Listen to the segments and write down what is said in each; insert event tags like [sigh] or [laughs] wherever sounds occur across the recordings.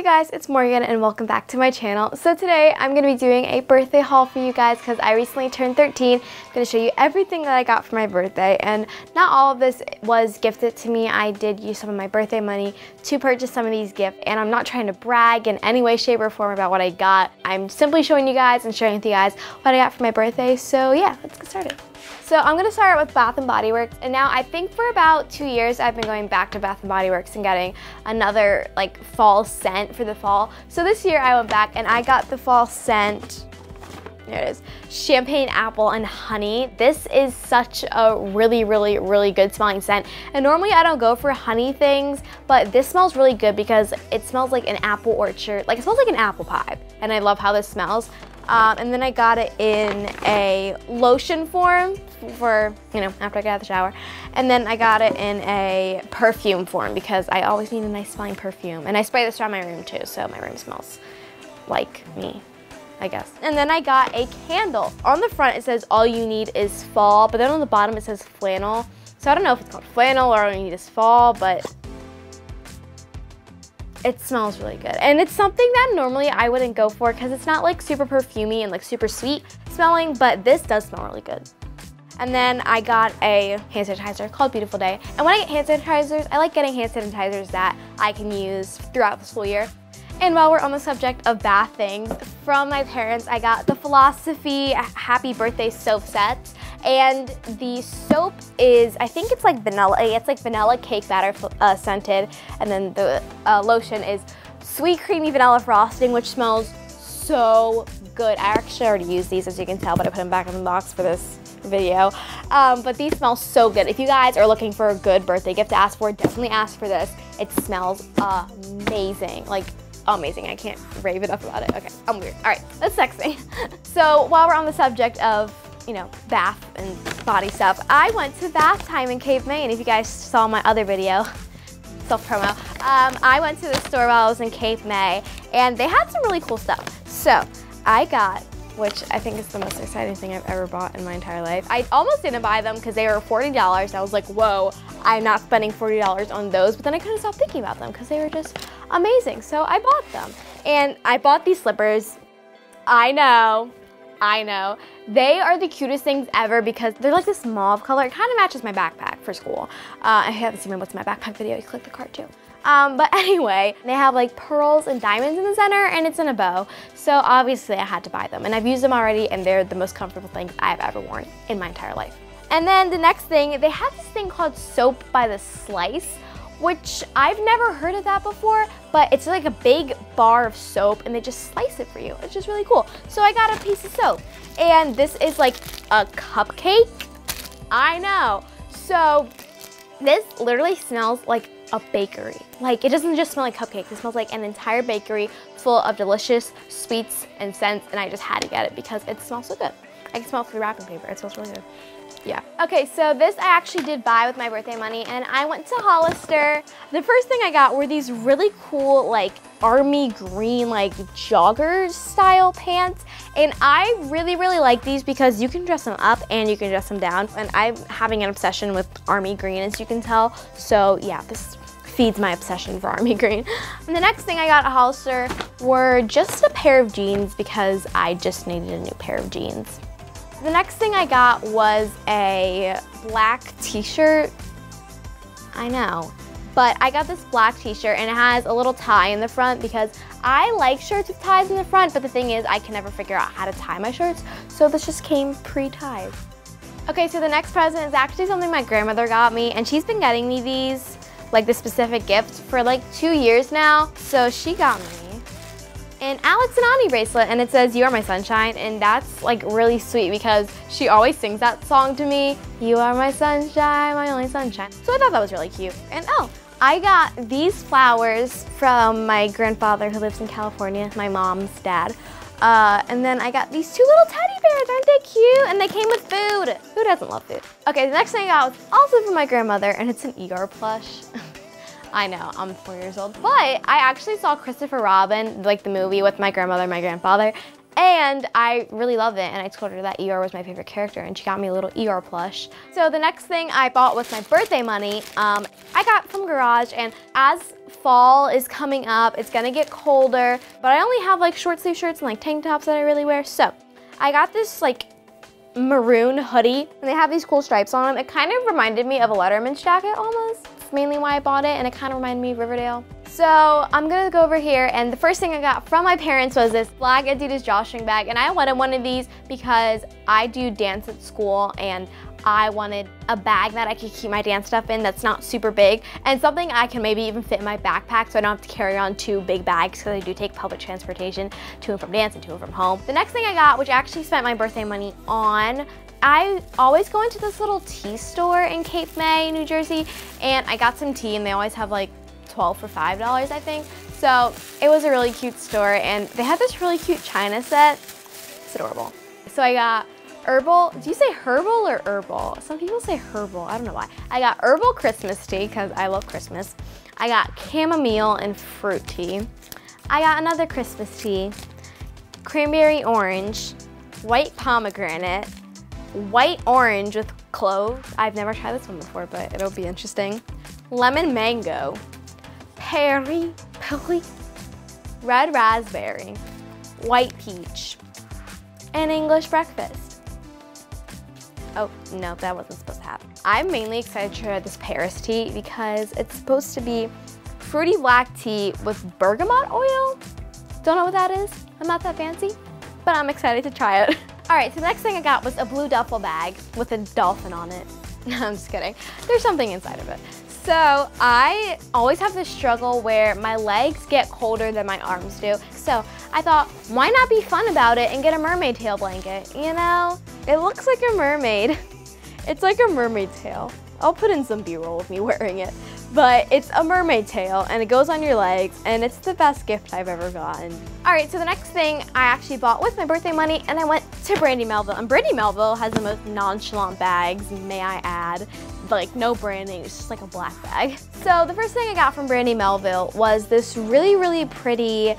you guys, it's Morgan and welcome back to my channel. So today I'm going to be doing a birthday haul for you guys because I recently turned 13. I'm going to show you everything that I got for my birthday and not all of this was gifted to me. I did use some of my birthday money to purchase some of these gifts and I'm not trying to brag in any way, shape, or form about what I got. I'm simply showing you guys and sharing with you guys what I got for my birthday. So yeah, let's get started. So I'm gonna start out with Bath & Body Works and now I think for about two years I've been going back to Bath & Body Works and getting another like fall scent for the fall. So this year I went back and I got the fall scent there it is. Champagne apple and honey. This is such a really, really, really good smelling scent. And normally I don't go for honey things, but this smells really good because it smells like an apple orchard. Like it smells like an apple pie. And I love how this smells. Um, and then I got it in a lotion form for, you know, after I get out of the shower. And then I got it in a perfume form because I always need a nice smelling perfume. And I spray this around my room too, so my room smells like me. I guess. And then I got a candle. On the front it says all you need is fall, but then on the bottom it says flannel. So I don't know if it's called flannel or all you need is fall, but it smells really good. And it's something that normally I wouldn't go for because it's not like super perfumey and like super sweet smelling, but this does smell really good. And then I got a hand sanitizer called Beautiful Day. And when I get hand sanitizers, I like getting hand sanitizers that I can use throughout the school year. And while we're on the subject of bath things, from my parents, I got the Philosophy Happy Birthday soap set. And the soap is, I think it's like vanilla, it's like vanilla cake batter uh, scented. And then the uh, lotion is sweet creamy vanilla frosting, which smells so good. I actually already used these as you can tell, but I put them back in the box for this video. Um, but these smell so good. If you guys are looking for a good birthday gift to ask for, definitely ask for this. It smells amazing. Like amazing. I can't rave enough about it. Okay, I'm weird. All right, that's sexy. [laughs] so while we're on the subject of you know, bath and body stuff. I went to bath time in Cape May, and if you guys saw my other video, self-promo, um, I went to the store while I was in Cape May, and they had some really cool stuff. So I got which I think is the most exciting thing I've ever bought in my entire life. I almost didn't buy them because they were $40. I was like, whoa, I'm not spending $40 on those, but then I couldn't stop thinking about them because they were just amazing. So I bought them. And I bought these slippers. I know, I know. They are the cutest things ever because they're like this mauve color. It kind of matches my backpack for school. Uh, I haven't seen my What's My Backpack video. You click the card too. Um, but [laughs] anyway, they have like pearls and diamonds in the center and it's in a bow. So obviously I had to buy them and I've used them already and they're the most comfortable things I've ever worn in my entire life. And then the next thing, they have this thing called Soap by the Slice, which I've never heard of that before, but it's like a big bar of soap and they just slice it for you. It's just really cool. So I got a piece of soap and this is like a cupcake. I know. So this literally smells like a bakery. Like it doesn't just smell like cupcakes, it smells like an entire bakery full of delicious sweets and scents and I just had to get it because it smells so good. I can smell through wrapping paper, it smells really good. Yeah. Okay, so this I actually did buy with my birthday money and I went to Hollister. The first thing I got were these really cool like army green like jogger style pants and I really really like these because you can dress them up and you can dress them down and I'm having an obsession with army green as you can tell so yeah this feeds my obsession for army [laughs] green. And the next thing I got at Hollister were just a pair of jeans because I just needed a new pair of jeans. The next thing I got was a black t-shirt. I know. But I got this black t-shirt and it has a little tie in the front because I like shirts with ties in the front, but the thing is I can never figure out how to tie my shirts, so this just came pre-tied. Okay, so the next present is actually something my grandmother got me, and she's been getting me these like the specific gift for like two years now. So she got me an Alex and Ani bracelet and it says you are my sunshine and that's like really sweet because she always sings that song to me. You are my sunshine, my only sunshine. So I thought that was really cute. And oh, I got these flowers from my grandfather who lives in California, my mom's dad. Uh, and then I got these two little teddy bears, aren't they cute? And they came with food. Who doesn't love food? Okay, the next thing I got was also from my grandmother, and it's an Eeyore plush. [laughs] I know, I'm four years old. But I actually saw Christopher Robin, like the movie with my grandmother and my grandfather, And I really love it, and I told her that Eeyore was my favorite character, and she got me a little Eeyore plush. So the next thing I bought was my birthday money. Um, I got from Garage, and as fall is coming up, it's gonna get colder, but I only have like short sleeve shirts and like tank tops that I really wear. So I got this like maroon hoodie, and they have these cool stripes on them. It kind of reminded me of a Letterman's jacket almost. Mainly why I bought it, and it kind of reminded me of Riverdale. So I'm gonna go over here, and the first thing I got from my parents was this black Adidas drawstring bag, and I wanted one of these because I do dance at school, and I wanted a bag that I could keep my dance stuff in that's not super big and something I can maybe even fit in my backpack so I don't have to carry on two big bags because I do take public transportation to and from dance and to and from home. The next thing I got, which I actually spent my birthday money on, I always go into this little tea store in Cape May, New Jersey, and I got some tea and they always have like 12 for $5, I think. So it was a really cute store and they had this really cute china set. It's adorable. So I got herbal, do you say herbal or herbal? Some people say herbal, I don't know why. I got herbal Christmas tea because I love Christmas. I got chamomile and fruit tea. I got another Christmas tea, cranberry orange, white pomegranate, white orange with cloves. I've never tried this one before, but it'll be interesting. Lemon mango, Perry, Pilly, red raspberry, white peach, and English breakfast. Oh, no, that wasn't supposed to happen. I'm mainly excited to try this Paris tea because it's supposed to be fruity black tea with bergamot oil. Don't know what that is. I'm not that fancy, but I'm excited to try it. [laughs] All right, so the next thing I got was a blue duffel bag with a dolphin on it. [laughs] I'm just kidding. There's something inside of it. So I always have this struggle where my legs get colder than my arms do. So I thought, why not be fun about it and get a mermaid tail blanket, you know? It looks like a mermaid. [laughs] It's like a mermaid tail. I'll put in some b-roll of me wearing it. But it's a mermaid tail and it goes on your legs and it's the best gift I've ever gotten. All right, so the next thing I actually bought with my birthday money and I went to Brandy Melville. And Brandy Melville has the most nonchalant bags, may I add. Like no branding, it's just like a black bag. So the first thing I got from Brandy Melville was this really, really pretty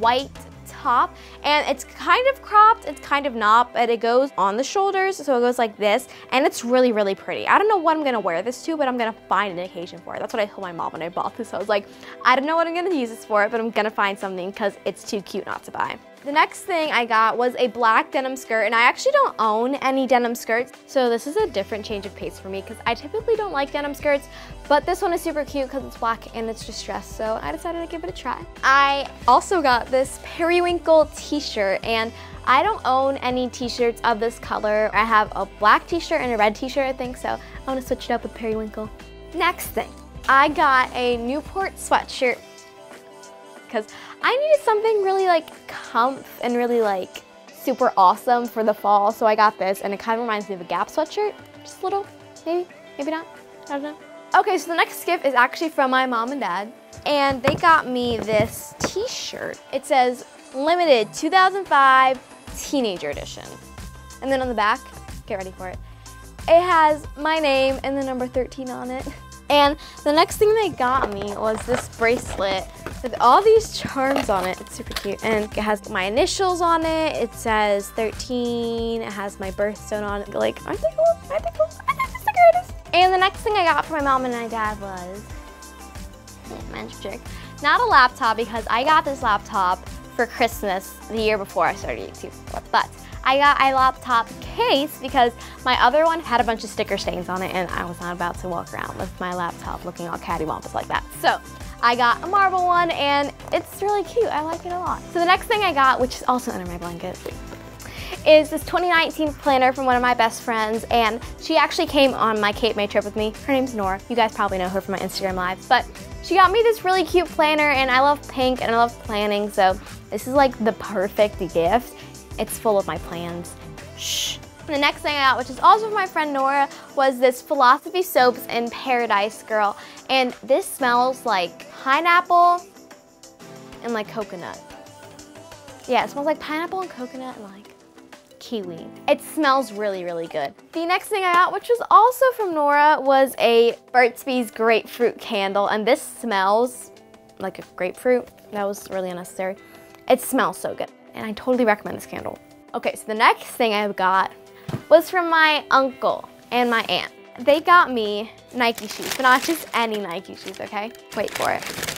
white top and it's kind of cropped, it's kind of not, but it goes on the shoulders, so it goes like this, and it's really, really pretty. I don't know what I'm gonna wear this to, but I'm gonna find an occasion for it. That's what I told my mom when I bought this. I was like, I don't know what I'm gonna use this for, but I'm gonna find something because it's too cute not to buy. The next thing I got was a black denim skirt, and I actually don't own any denim skirts, so this is a different change of pace for me because I typically don't like denim skirts, but this one is super cute because it's black and it's distressed, so I decided to give it a try. I also got this periwinkle t-shirt, and I don't own any t-shirts of this color. I have a black t-shirt and a red t-shirt, I think, so I want to switch it up with periwinkle. Next thing, I got a Newport sweatshirt because I needed something really like comf and really like super awesome for the fall. So I got this and it kind of reminds me of a Gap sweatshirt. Just a little, maybe, maybe not, I don't know. Okay, so the next gift is actually from my mom and dad. And they got me this t-shirt. It says limited 2005 teenager edition. And then on the back, get ready for it. It has my name and the number 13 on it. And the next thing they got me was this bracelet with all these charms on it. It's super cute. And it has my initials on it. It says 13. It has my birthstone on it. Like, aren't they cool? Aren't they cool? I think it's the greatest. And the next thing I got for my mom and my dad was, magic trick, not a laptop because I got this laptop for Christmas the year before I started YouTube. But I got a laptop case because my other one had a bunch of sticker stains on it and I was not about to walk around with my laptop looking all cattywampus like that. So I got a marble one and it's really cute. I like it a lot. So the next thing I got, which is also under my blanket, is this 2019 planner from one of my best friends and she actually came on my Cape May trip with me. Her name's Nora. You guys probably know her from my Instagram lives, but she got me this really cute planner and I love pink and I love planning, so this is like the perfect gift. It's full of my plans. Shh. The next thing I got, which is also from my friend Nora, was this Philosophy Soaps in Paradise Girl. And this smells like pineapple and like coconut. Yeah, it smells like pineapple and coconut and like kiwi. It smells really, really good. The next thing I got, which was also from Nora, was a Burt's Bees grapefruit candle. And this smells like a grapefruit. That was really unnecessary. It smells so good. and I totally recommend this candle. Okay, so the next thing I got was from my uncle and my aunt. They got me Nike shoes, but not just any Nike shoes, okay? Wait for it.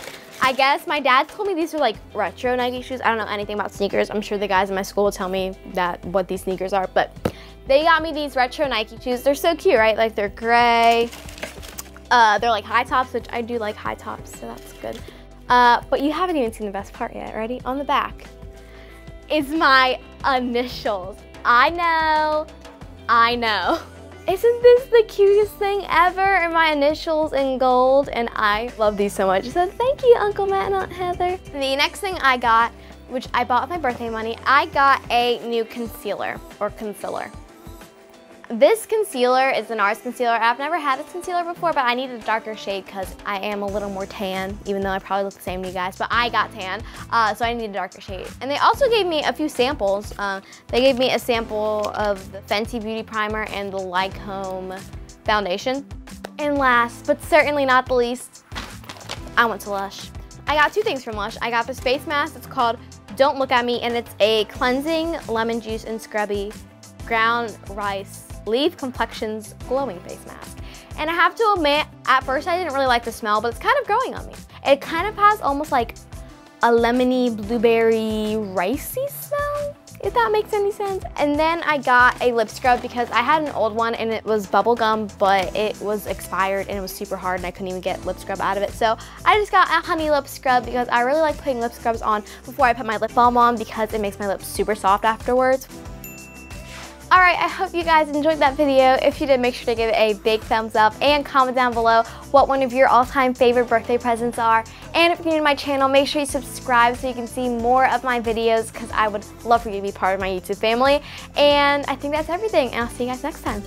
I guess my dad told me these were like retro Nike shoes. I don't know anything about sneakers. I'm sure the guys in my school will tell me that what these sneakers are, but they got me these retro Nike shoes. They're so cute, right? Like they're gray. Uh, they're like high tops, which I do like high tops, so that's good. Uh, but you haven't even seen the best part yet. Ready? On the back is my initials. I know, I know. [laughs] Isn't this the cutest thing ever? And my initials in gold, and I love these so much. So thank you, Uncle Matt and Aunt Heather. The next thing I got, which I bought with my birthday money, I got a new concealer, or concealer. This concealer is a NARS concealer. I've never had this concealer before, but I needed a darker shade because I am a little more tan, even though I probably look the same to you guys, but I got tan, uh, so I need a darker shade. And they also gave me a few samples. Uh, they gave me a sample of the Fenty Beauty Primer and the Lancome foundation. And last, but certainly not the least, I went to Lush. I got two things from Lush. I got this face mask. It's called Don't Look At Me, and it's a cleansing lemon juice and scrubby ground rice Leave Complexions Glowing Face Mask. And I have to admit, at first I didn't really like the smell, but it's kind of growing on me. It kind of has almost like a lemony, blueberry, ricey smell, if that makes any sense. And then I got a lip scrub because I had an old one and it was bubble gum, but it was expired and it was super hard and I couldn't even get lip scrub out of it. So I just got a honey lip scrub because I really like putting lip scrubs on before I put my lip balm on because it makes my lips super soft afterwards. Alright, I hope you guys enjoyed that video. If you did, make sure to give it a big thumbs up and comment down below what one of your all-time favorite birthday presents are. And if you're new to my channel, make sure you subscribe so you can see more of my videos because I would love for you to be part of my YouTube family. And I think that's everything, and I'll see you guys next time.